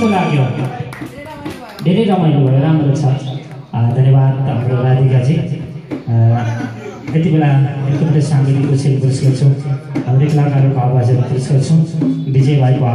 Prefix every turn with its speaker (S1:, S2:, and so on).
S1: कस्तो लाग्यो धेरै रमाइलो भयो राम्रो छ धन्यवाद हाम्रो राधिकाजी यति बेला एकदमै साङ्गीतिकको सेल पेस गर्छौँ हाम्रो कलाकारहरूको आवाजहरू पेस गर्छौँ विजय भाइको